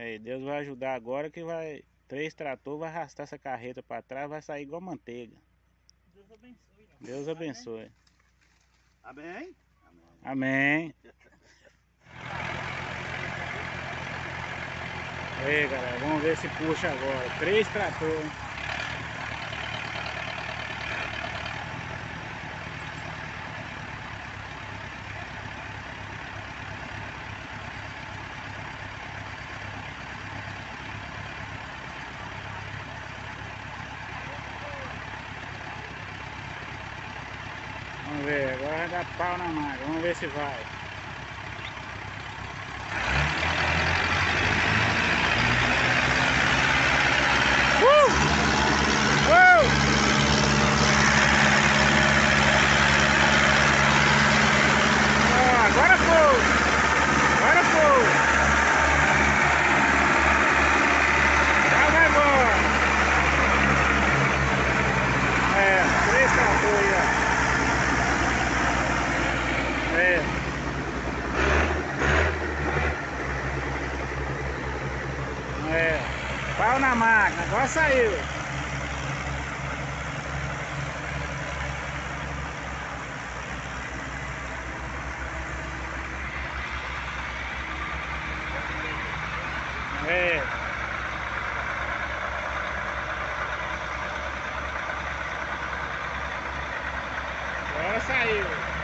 É, Deus vai ajudar agora que vai. Três trator vai arrastar essa carreta para trás, vai sair igual manteiga. Deus abençoe. Não. Deus abençoe. Amém? Amém. Aí galera, vamos ver se puxa agora. Três trator. Vamos ver, agora vai dar pau na máquina, vamos ver se vai. É. É. Pau na máquina, agora saiu. É. Agora saiu.